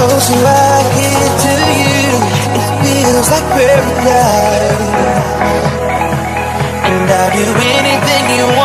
Closer I get to you, it feels like paradise. And I'll do anything you want